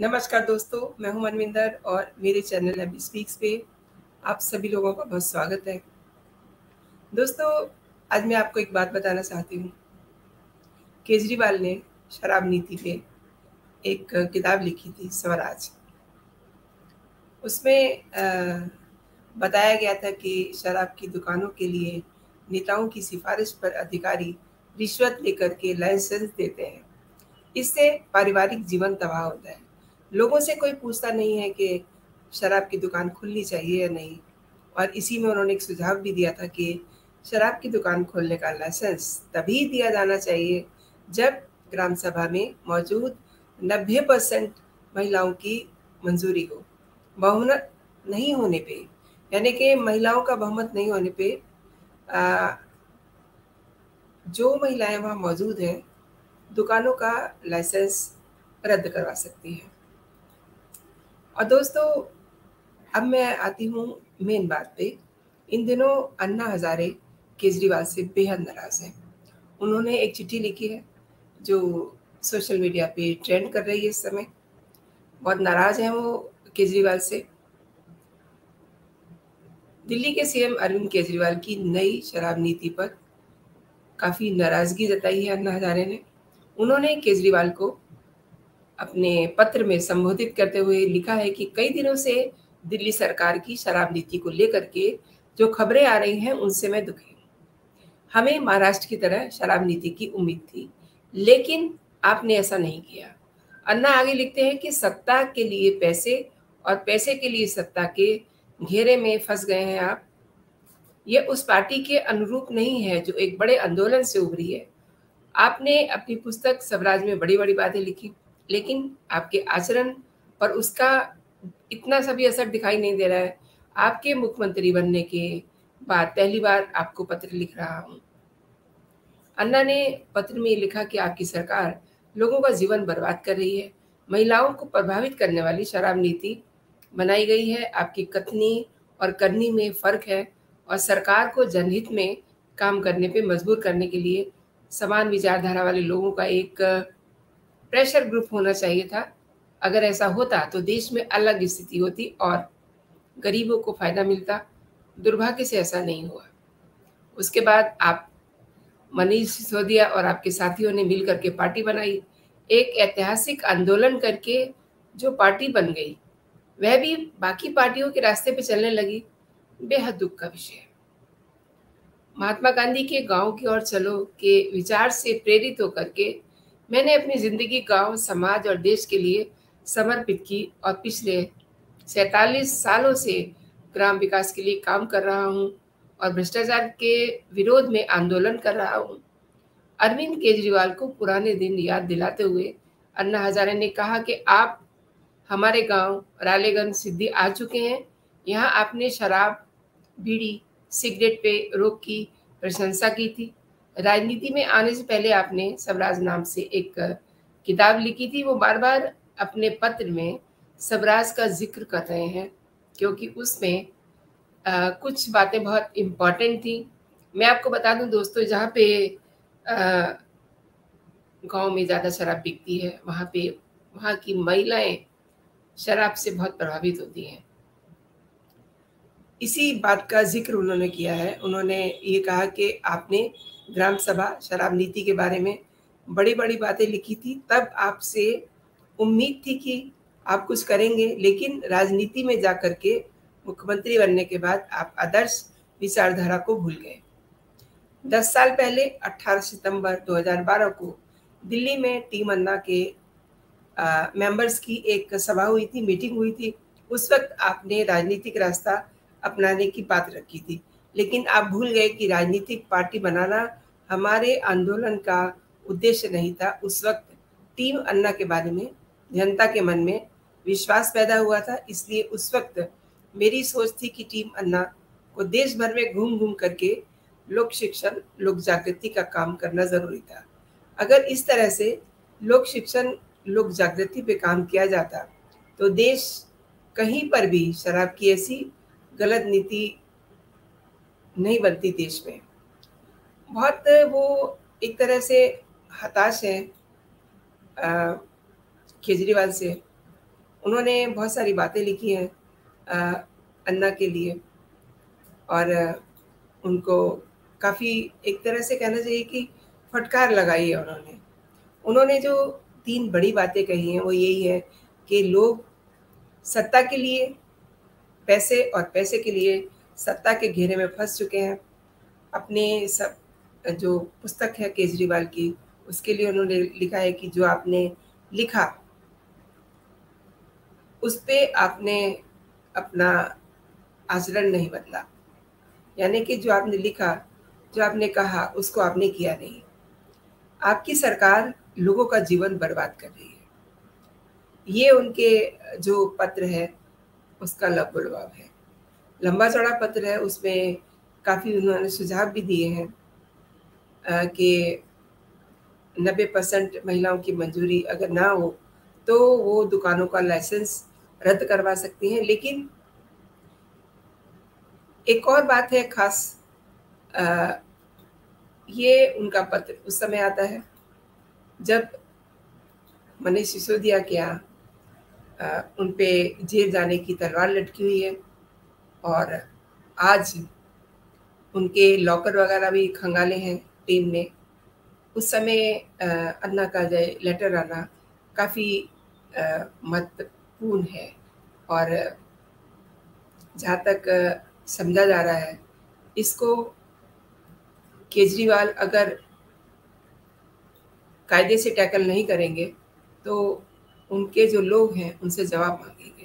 नमस्कार दोस्तों, मैं हूँ मनविंदर और मेरे चैनल एम स्पीक्स पे आप सभी लोगों का बहुत स्वागत है। दोस्तों, आज मैं आपको एक बात बताना चाहती हूँ। केजरीवाल ने शराब नीति पे एक किताब लिखी थी, स्वराज। उसमें बताया गया था कि शराब की दुकानों के लिए नेताओं की सिफारिश पर अधिकारी रिश्वत लेकर के लाइसेंस देते हैं। इससे पारिवारिक जीवन तबाह होता है। लोगों से कोई पूछता नहीं है कि शराब की दुकान खुलनी चाहिए या नहीं। और इसी में उन्होंने एक सुझाव भी दिया था कि शराब की दुकान खोलने का लाइसेंस तभी दिया जाना चाहिए जब ग्राम सभा में मौजूद 90 परसेंट महिलाओं की मंजूरी हो। बहुमत नहीं होने पे यानी कि महिलाओं का बहुमत नहीं होने पे आ, जो महिलाएँ वहाँ मौजूद हैं दुकानों का लाइसेंस रद्द करवा सकती हैं। और दोस्तों, अब मैं आती हूँ मेन बात पे। इन दिनों अन्ना हजारे केजरीवाल से बेहद नाराज़ हैं। उन्होंने एक चिट्ठी लिखी है, जो सोशल मीडिया पे ट्रेंड कर रही है इस समय। बहुत नाराज़ हैं वो केजरीवाल से। दिल्ली के सीएम अरविंद केजरीवाल की नई शराब नीति पर काफ़ी नाराज़गी जताई है अन्ना हजारे ने। उन्होंने केजरीवाल को अपने पत्र में संबोधित करते हुए लिखा है कि कई दिनों से दिल्ली सरकार की शराब नीति को लेकर के जो खबरें आ रही हैं, उनसे मैं दुखी हूँ। हमें महाराष्ट्र की तरह शराब नीति की उम्मीद थी, लेकिन आपने ऐसा नहीं किया। अन्ना आगे लिखते हैं कि सत्ता के लिए पैसे और पैसे के लिए सत्ता के घेरे में फंस गए हैं आप। ये उस पार्टी के अनुरूप नहीं है जो एक बड़े आंदोलन से उभरी है। आपने अपनी पुस्तक स्वराज में बड़ी बड़ी बातें लिखी। लेकिन आपके आचरण पर उसका इतना सा भी असर दिखाई नहीं दे रहा है। आपके मुख्यमंत्री बनने के बाद पहली बार आपको पत्र लिख रहा हूँ। अन्ना ने पत्र में लिखा कि आपकी सरकार लोगों का जीवन बर्बाद कर रही है। महिलाओं को प्रभावित करने वाली शराब नीति बनाई गई है। आपकी कथनी और करनी में फ़र्क है और सरकार को जनहित में काम करने पे मजबूर करने के लिए समान विचारधारा वाले लोगों का एक प्रेशर ग्रुप होना चाहिए था। अगर ऐसा होता तो देश में अलग स्थिति होती और गरीबों को फ़ायदा मिलता। दुर्भाग्य से ऐसा नहीं हुआ। उसके बाद आप मनीष सिसोदिया और आपके साथियों ने मिल करके पार्टी बनाई। एक ऐतिहासिक आंदोलन करके जो पार्टी बन गई, वह भी बाकी पार्टियों के रास्ते पे चलने लगी। बेहद दुख का विषय। है महात्मा गांधी के गाँव की ओर चलो के विचार से प्रेरित होकर के मैंने अपनी ज़िंदगी गाँव समाज और देश के लिए समर्पित की और पिछले सैतालीस सालों से ग्राम विकास के लिए काम कर रहा हूँ और भ्रष्टाचार के विरोध में आंदोलन कर रहा हूँ। अरविंद केजरीवाल को पुराने दिन याद दिलाते हुए अन्ना हजारे ने कहा कि आप हमारे गाँव रालेगंज सिद्धि आ चुके हैं। यहाँ आपने शराब, बीड़ी, सिगरेट पे रोक की प्रशंसा की थी। राजनीति में आने से पहले आपने सबराज नाम से एक किताब लिखी थी। वो बार बार अपने पत्र में सबराज का ज़िक्र कर रहे हैं क्योंकि उसमें आ, कुछ बातें बहुत इंपॉर्टेंट थी। मैं आपको बता दूँ दोस्तों जहाँ पे गाँव में ज़्यादा शराब बिकती है वहाँ पे वहाँ की महिलाएँ शराब से बहुत प्रभावित होती हैं। इसी बात का ज़िक्र उन्होंने किया है। उन्होंने ये कहा कि आपने ग्राम सभा, शराब नीति के बारे में बड़ी बड़ी बातें लिखी थी। तब आपसे उम्मीद थी कि आप कुछ करेंगे, लेकिन राजनीति में जा कर के मुख्यमंत्री बनने के बाद आप आदर्श विचारधारा को भूल गए। दस साल पहले 18 सितंबर 2012 को दिल्ली में टीम अन्ना के मेंबर्स की एक सभा हुई थी मीटिंग हुई थी। उस वक्त आपने राजनीतिक रास्ता अपनाने की बात रखी थी। लेकिन आप भूल गए कि राजनीतिक पार्टी बनाना हमारे आंदोलन का उद्देश्य नहीं था। उस वक्त टीम अन्ना के बारे में, जनता के मन में विश्वास पैदा हुआ था। इसलिए उस वक्त मेरी सोच थी कि टीम अन्ना को देश भर में घूम घूम करके लोक शिक्षण, लोक जागृति का काम करना ज़रूरी था। अगर इस तरह से लोक शिक्षण, लोक जागृति पे काम किया जाता तो देश कहीं पर भी शराब की ऐसी गलत नीति नहीं बनती देश में। बहुत वो एक तरह से हताश है केजरीवाल से। उन्होंने बहुत सारी बातें लिखी हैं अन्ना के लिए। और उनको काफ़ी एक तरह से कहना चाहिए कि फटकार लगाई है उन्होंने। उन्होंने जो तीन बड़ी बातें कही हैं, वो यही है कि लोग सत्ता के लिए, पैसे और पैसे के लिए सत्ता के घेरे में फंस चुके हैं। अपने सब, जो पुस्तक है केजरीवाल की, उसके लिए उन्होंने लिखा है कि जो आपने लिखा, उस पर आपने अपना आचरण नहीं बदला। यानी कि जो आपने लिखा, जो आपने कहा, उसको आपने किया नहीं। आपकी सरकार लोगों का जीवन बर्बाद कर रही है। ये उनके जो पत्र है, उसका लगभग है। लंबा चौड़ा पत्र है उसमें काफ़ी उन्होंने सुझाव भी दिए हैं कि नब्बे परसेंट महिलाओं की मंजूरी अगर ना हो तो वो दुकानों का लाइसेंस रद्द करवा सकती हैं। लेकिन एक और बात है खास आ, ये उनका पत्र उस समय आता है जब मनीष सिसोदिया के यहाँ उन पे जेल जाने की तलवार लटकी हुई है। और आज उनके लॉकर वगैरह भी खंगाले हैं टीम ने। उस समय अन्ना का जय लेटर आना काफ़ी महत्वपूर्ण है और जहाँ तक समझा जा रहा है, इसको केजरीवाल अगर कायदे से टैकल नहीं करेंगे तो उनके जो लोग हैं, उनसे जवाब मांगेंगे।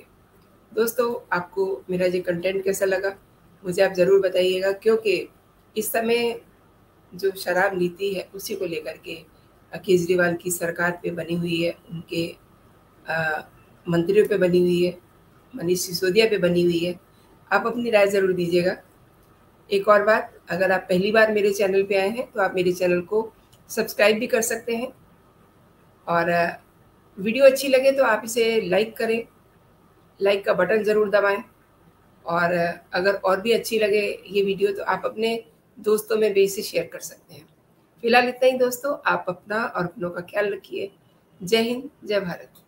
दोस्तों, आपको मेरा ये कंटेंट कैसा लगा? मुझे आप ज़रूर बताइएगा, क्योंकि इस समय जो शराब नीति है, उसी को लेकर के केजरीवाल की सरकार पे बनी हुई है, उनके मंत्रियों पे बनी हुई है, मनीष सिसोदिया पे बनी हुई है। आप अपनी राय ज़रूर दीजिएगा। एक और बात, अगर आप पहली बार मेरे चैनल पे आए हैं तो आप मेरे चैनल को सब्सक्राइब भी कर सकते हैं। और वीडियो अच्छी लगे तो आप इसे लाइक करें लाइक का बटन ज़रूर दबाएँ। और अगर और भी अच्छी लगे ये वीडियो तो आप अपने दोस्तों में भी इसे शेयर कर सकते हैं। फ़िलहाल इतना ही दोस्तों, आप अपना और अपनों का ख्याल रखिए। जय हिंद, जय भारत।